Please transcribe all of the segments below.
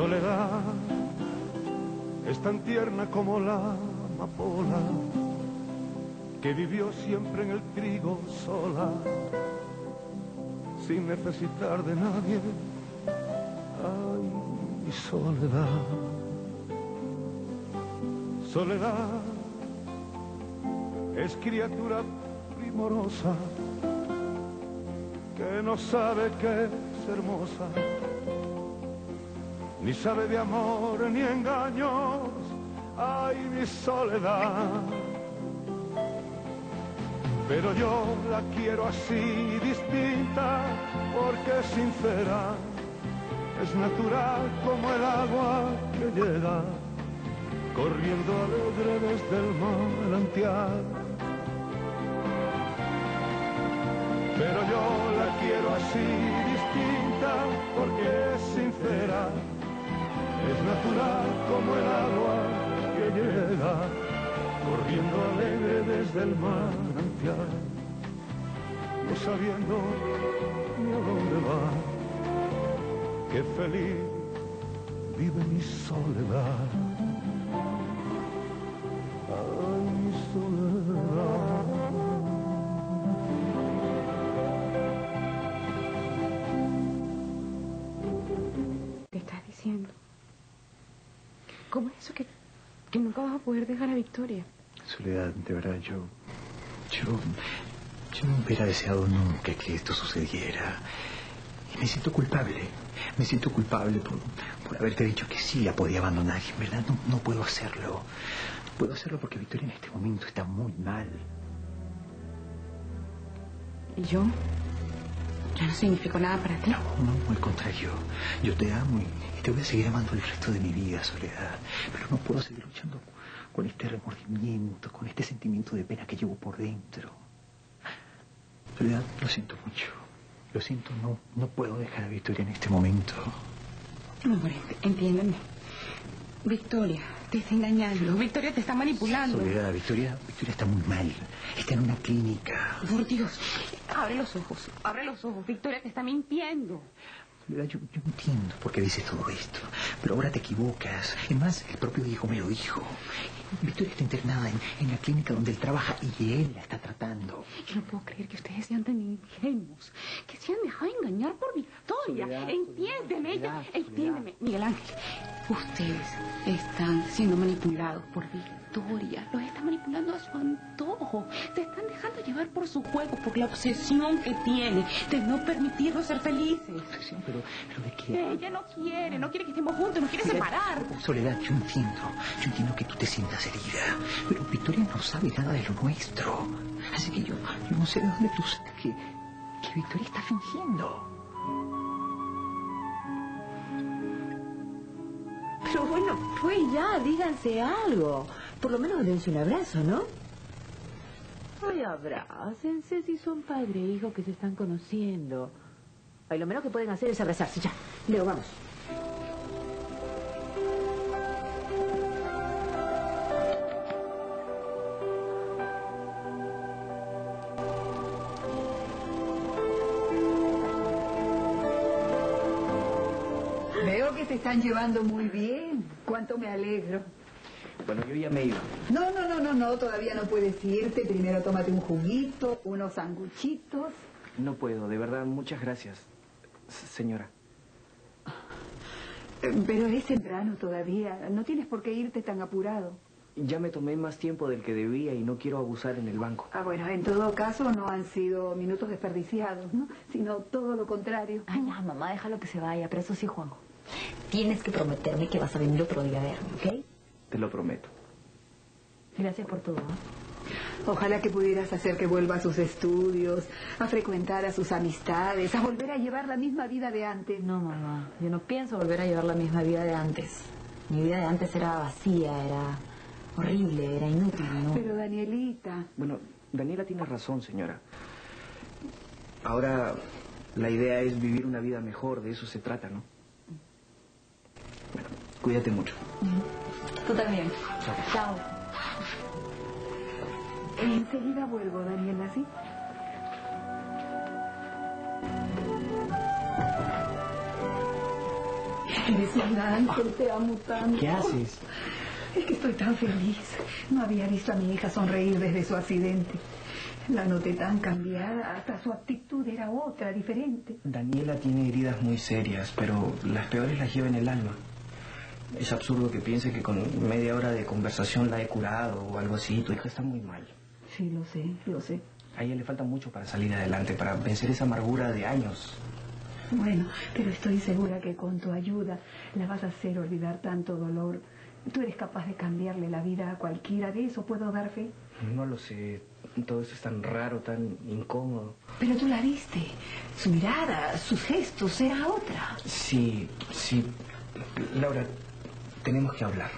Soledad es tan tierna como la amapola que vivió siempre en el trigo sola sin necesitar de nadie. Ay, mi soledad. Soledad es criatura primorosa que no sabe que es hermosa, ni sabe de amor ni engaños. Ay, mi soledad. Pero yo la quiero así distinta porque es sincera, es natural como el agua que llega corriendo alegre desde el manantial. Pero yo la quiero así distinta corriendo alegre desde el manantial, no sabiendo ni a dónde va, qué feliz vive mi soledad. Ay, mi soledad. ¿Qué estás diciendo? ¿Cómo es eso que, que nunca vas a poder dejar a Victoria? Soledad, de verdad, yo. Yo. Yo no hubiera deseado nunca que esto sucediera. Y me siento culpable. Me siento culpable por, por haberte dicho que sí la podía abandonar. Y en verdad no, no puedo hacerlo. No puedo hacerlo porque Victoria en este momento está muy mal. ¿Y yo? Yo no significo nada para ti. No, no, al contrario. Yo te amo y, y te voy a seguir amando el resto de mi vida, Soledad. Pero no puedo seguir luchando con este remordimiento, con este sentimiento de pena que llevo por dentro. Soledad, lo siento mucho. Lo siento, no, no puedo dejar a Victoria en este momento. Amor, entiéndeme. Victoria te está engañando. Victoria te está manipulando. Soledad, Victoria, Victoria está muy mal. Está en una clínica. Por Dios, abre los ojos, abre los ojos. Victoria te está mintiendo. Soledad, yo, yo entiendo por qué dices todo esto, pero ahora te equivocas. Es más, el propio hijo me lo dijo. Victoria está internada en, en la clínica donde él trabaja y él la está tratando. Yo no puedo creer que ustedes sean tan ingenuos, que se han dejado engañar por Victoria. Soledad, entiéndeme, Soledad, ella- entiéndeme, Miguel Ángel. Ustedes están siendo manipulados por Victoria. Los está manipulando a su antojo. Se están dejando llevar por su juego, por la obsesión que tiene de no permitirnos ser felices. Pero, pero de qué... Ella no quiere, no quiere que estemos juntos, nos quiere separar. Soledad, yo entiendo. Yo entiendo que tú te sientas herida. Pero Victoria no sabe nada de lo nuestro. Así que yo, yo no sé de dónde tú sabes que, que Victoria está fingiendo. Pero bueno, pues ya, díganse algo. Por lo menos dense un abrazo, ¿no? Ay, abrácense si son padre e hijo que se están conociendo. Ay, lo menos que pueden hacer es abrazarse. Ya, Leo, vamos. Te están llevando muy bien. Cuánto me alegro. Bueno, yo ya me he ido. No, no, no, no, no, todavía no puedes irte. Primero tómate un juguito, unos sanguchitos. No puedo, de verdad, muchas gracias, señora. Eh, Pero es temprano todavía. No tienes por qué irte tan apurado. Ya me tomé más tiempo del que debía y no quiero abusar en el banco. Ah, bueno, en todo caso no han sido minutos desperdiciados, ¿no? Sino todo lo contrario. Ay, ya, mamá, déjalo que se vaya. Pero eso sí, Juanjo. Tienes que prometerme que vas a venir otro día a verme, ¿ok? Te lo prometo. Gracias por todo. ¿eh? Ojalá que pudieras hacer que vuelva a sus estudios, a frecuentar a sus amistades, a volver a llevar la misma vida de antes. No, mamá, yo no pienso volver a llevar la misma vida de antes. Mi vida de antes era vacía, era horrible, era inútil, ¿no? Pero Danielita, Bueno, Daniela tiene razón, señora. Ahora la idea es vivir una vida mejor, de eso se trata, ¿no? Cuídate mucho. Tú también. Chao. enseguida vuelvo, Daniela, ¿sí? Eres un ángel, te amo tanto. ¿Qué haces? Es que estoy tan feliz. No había visto a mi hija sonreír desde su accidente. La noté tan cambiada, hasta su actitud era otra, diferente. Daniela tiene heridas muy serias, pero las peores las lleva en el alma. Es absurdo que piense que con media hora de conversación la he curado o algo así. Tu hija está muy mal. Sí, lo sé, lo sé. A ella le falta mucho para salir adelante, para vencer esa amargura de años. Bueno, pero estoy segura que con tu ayuda la vas a hacer olvidar tanto dolor. Tú eres capaz de cambiarle la vida a cualquiera, de eso puedo dar fe. No lo sé. Todo eso es tan raro, tan incómodo. Pero tú la viste. Su mirada, sus gestos, era otra. Sí, sí. Laura, tenemos que hablar.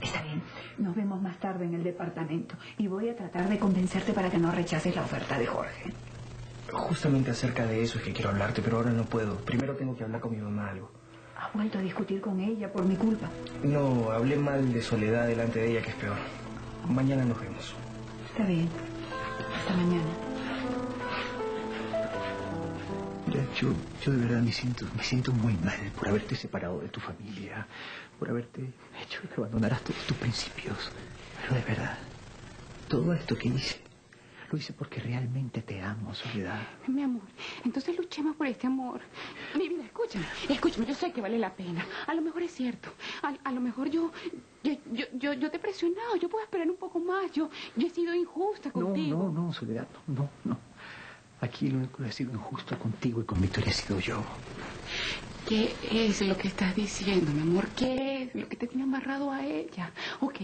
Está bien, nos vemos más tarde en el departamento y voy a tratar de convencerte para que no rechaces la oferta de Jorge. Justamente acerca de eso es que quiero hablarte, pero ahora no puedo. Primero tengo que hablar con mi mamá algo. ¿Has vuelto a discutir con ella por mi culpa? No, hablé mal de Soledad delante de ella, que es peor. Mañana nos vemos. Está bien. Hasta mañana. Yo, yo de verdad me siento, me siento muy mal por haberte separado de tu familia, por haberte hecho que abandonaras todos tus principios. Pero de verdad, todo esto que hice, lo hice porque realmente te amo, Soledad. Mi amor, entonces luchemos por este amor. Mi vida, escúchame, escúchame, yo sé que vale la pena. A lo mejor es cierto. A, a lo mejor yo yo, yo, yo, yo te he presionado, yo puedo esperar un poco más. Yo, yo he sido injusta No, contigo. no, no, Soledad, no, no, no. Aquí lo único que ha sido injusto contigo y con Victoria he sido yo. ¿Qué es lo que estás diciendo, mi amor? ¿Qué es lo que te tiene amarrado a ella? Ok.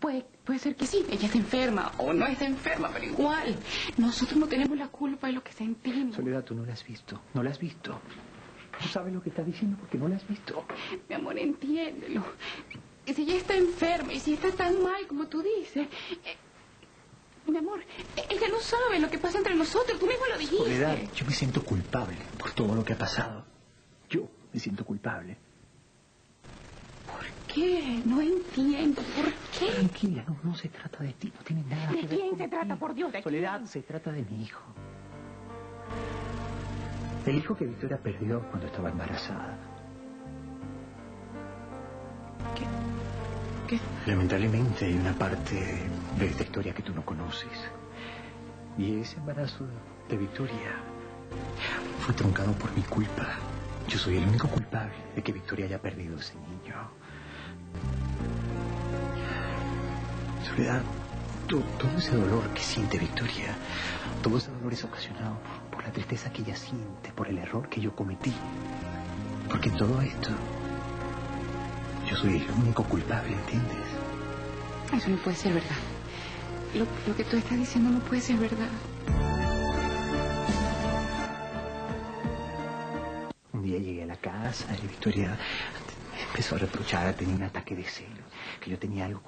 Puede, puede ser que sí, ella está enferma o no está enferma, pero igual. Nosotros no tenemos la culpa de lo que sentimos. Soledad, tú no la has visto, no la has visto. No sabes lo que está diciendo porque no la has visto. Mi amor, entiéndelo. Si ella está enferma y si está tan mal como tú dices... mi amor, ella no sabe lo que pasa entre nosotros. Tú mismo lo dijiste. Soledad, yo me siento culpable por todo lo que ha pasado. Yo me siento culpable. ¿Por qué? No entiendo. ¿Por qué? Tranquila, no, no se trata de ti, no tiene nada ¿De que ver quién se trata, por Dios? ¿De Soledad, quién? se trata de mi hijo. El hijo que Victoria perdió cuando estaba embarazada. Lamentablemente hay una parte de esta historia que tú no conoces. Y ese embarazo de Victoria fue truncado por mi culpa. Yo soy el único culpable de que Victoria haya perdido ese niño. Soledad, to- todo ese dolor que siente Victoria, todo ese dolor es ocasionado por, la tristeza que ella siente, por el error que yo cometí. Porque todo esto, yo soy el único culpable, ¿entiendes? Eso no puede ser verdad. Lo, lo que tú estás diciendo no puede ser verdad. Un día llegué a la casa y Victoria empezó a reprochar, tenía un ataque de celos, que yo tenía algo